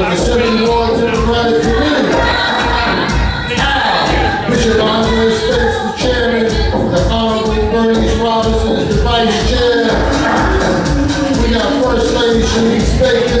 for the Civil War Democratic Committee. I, Bishop Andre States, the chairman, the Honorable Bernice Robinson is the vice chair. We got First Lady Shanice Baker.